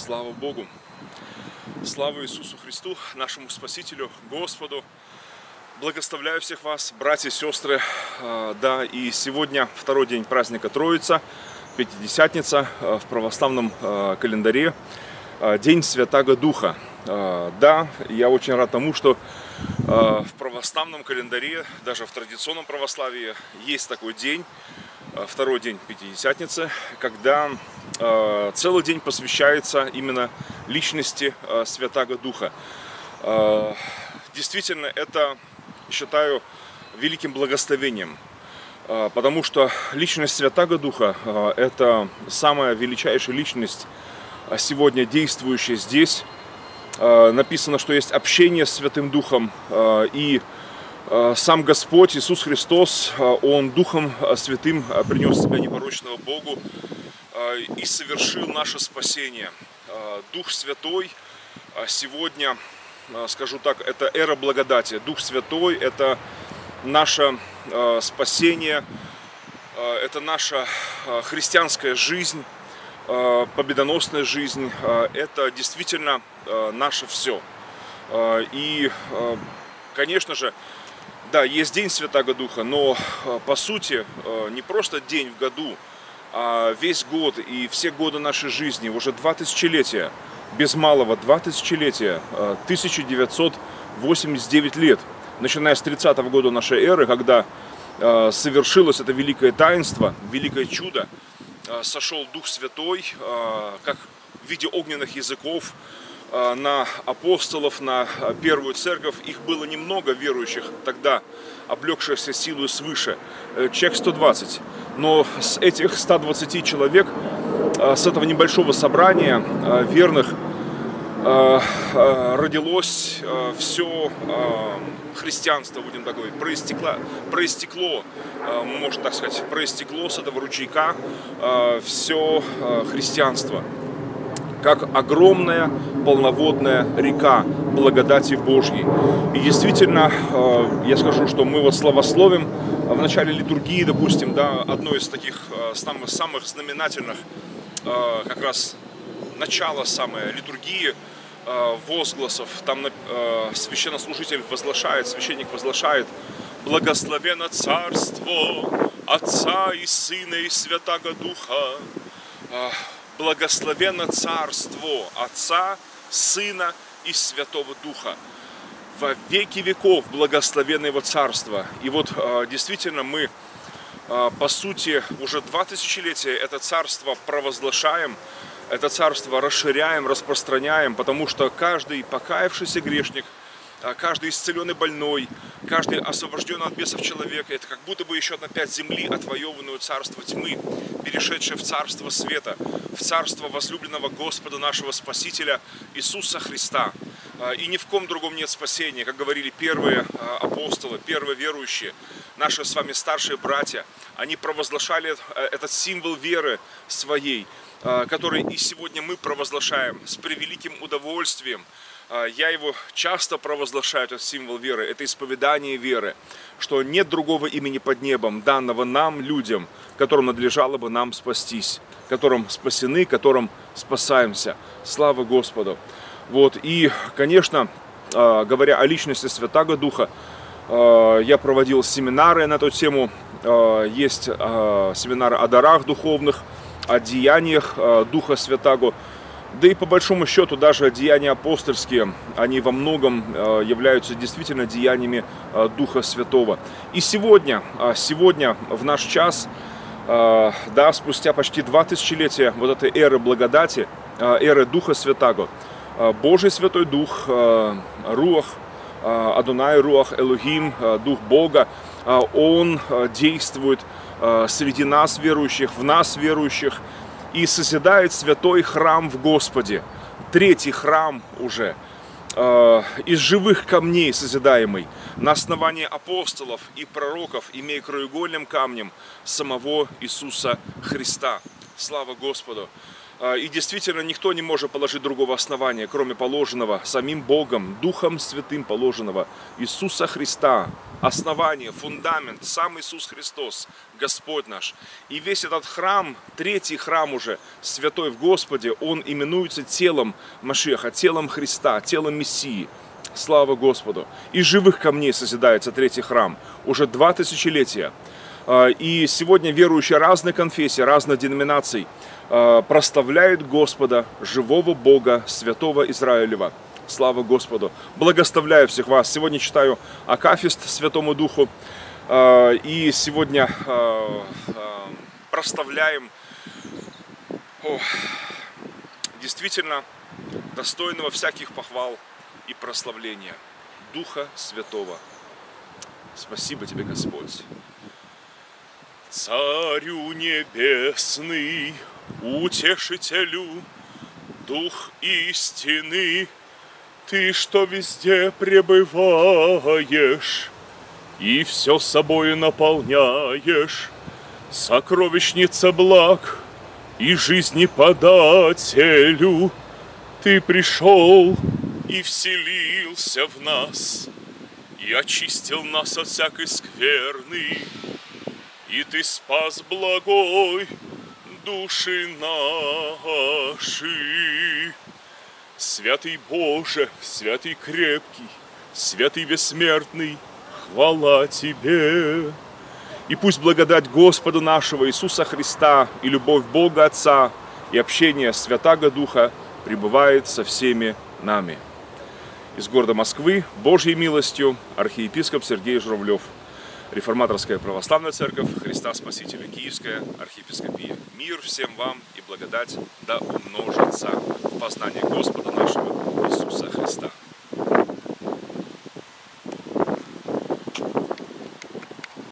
Слава Богу! Слава Иисусу Христу, нашему Спасителю, Господу! Благословляю всех вас, братья и сестры. А, Да, и сегодня второй день праздника Троица, Пятидесятница а, в православном а, календаре, День Святаго Духа. Да, я очень рад тому, что в православном календаре, даже в традиционном православии, есть такой день, второй день Пятидесятницы, когда целый день посвящается именно личности а, Святаго Духа. А, Действительно, это считаю великим благословением, потому что личность Святаго Духа это самая величайшая личность сегодня действующая здесь. Написано, что есть общение с Святым Духом, и сам Господь Иисус Христос, Он Духом Святым принес себя непорочного Богу и совершил наше спасение. А, Дух Святой а, сегодня, а, скажу так, это эра благодати. Дух Святой – это наше а, спасение, а, это наша а, христианская жизнь, а, победоносная жизнь. А, Это действительно а, наше все. А, И, а, конечно же, да, есть День Святаго Духа, но а, по сути а, не просто день в году, а весь год и все годы нашей жизни, уже два тысячелетия, без малого два тысячелетия, а, 1989 лет, начиная с 30 года нашей эры, когда а, совершилось это великое таинство, великое чудо, а, сошел Дух Святой, а, как в виде огненных языков, а, на апостолов, на а, первую церковь. Их было немного верующих тогда, облегшихся силой свыше, э, человек 120. Но с этих 120 человек, а, с этого небольшого собрания а, верных, а, а, родилось все христианство, будем так говорить, проистекло, проистекло, а, можно так сказать, проистекло с этого ручейка все христианство как огромная полноводная река благодати Божьей. И действительно, э, я скажу, что мы вот славословим в начале литургии, допустим, да, одно из таких э, самых, самых знаменательных э, как раз начало самое литургии, возгласов, там священнослужитель возглашает, священник возглашает «Благословено Царство Отца и Сына и Святаго Духа, благословенно Царство Отца, Сына и Святого Духа. Во веки веков благословенно Его Царство. И вот действительно мы, по сути, уже два тысячелетия это Царство провозглашаем, это Царство расширяем, распространяем, потому что каждый покаявшийся грешник – каждый исцеленный больной, каждый освобожденный от бесов человек, это как будто бы еще одна пять земли, отвоеванную царство тьмы, перешедшее в царство света, в царство возлюбленного Господа нашего Спасителя Иисуса Христа. И ни в ком другом нет спасения, как говорили первые апостолы, первые верующие, наши с вами старшие братья, они провозглашали этот символ веры своей, который и сегодня мы провозглашаем с превеликим удовольствием, я его часто провозглашаю, этот символ веры, это исповедание веры, что нет другого имени под небом, данного нам, людям, которым надлежало бы нам спастись, которым спасены, которым спасаемся. Слава Господу! Вот, и, конечно, говоря о личности Святаго Духа, я проводил семинары на эту тему, есть семинары о дарах духовных, о деяниях Духа Святаго, да и по большому счету даже деяния апостольские, они во многом э, являются действительно деяниями э, Духа Святого. И сегодня, э, сегодня в наш час, да, спустя почти два тысячелетия вот этой эры благодати, эры Духа Святаго, Божий Святой Дух, Руах, Адонай Руах, Элохим, Дух Бога, Он действует среди нас верующих, в нас верующих, и созидает святой храм в Господе. Третий храм уже э, из живых камней созидаемый на основании апостолов и пророков, имея краеугольным камнем самого Иисуса Христа. Слава Господу. А, И действительно, никто не может положить другого основания, кроме положенного самим Богом, Духом Святым положенного, Иисуса Христа. Основание, фундамент, сам Иисус Христос, Господь наш. И весь этот храм, третий храм уже, святой в Господе, он именуется телом Машеха, телом Христа, телом Мессии. Слава Господу. Из живых камней созидается третий храм. Уже два тысячелетия. А, И сегодня верующие разных конфессий, разных деноминаций а, проставляют Господа, живого Бога, святого Израилева. Слава Господу. Благословляю всех вас. Сегодня читаю Акафист Святому Духу. А, И сегодня проставляем действительно достойного всяких похвал и прославления Духа Святого. Спасибо тебе, Господь. Царю небесный, утешителю, Дух истины, ты, что везде пребываешь и все собой наполняешь, сокровищница благ и жизни подателю, ты пришел и вселился в нас, и очистил нас от всякой скверны, и ты спас благой души наши. Святый Боже, святый крепкий, святый бессмертный, хвала Тебе. И пусть благодать Господа нашего Иисуса Христа и любовь Бога Отца и общение Святаго Духа пребывает со всеми нами. Из города Москвы Божьей милостью архиепископ Сергей Журавлев, Реформаторская православная церковь Христа Спасителя Киевская архиепископия. Мир всем вам и благодать да умножится в познании Господа нашего Иисуса Христа.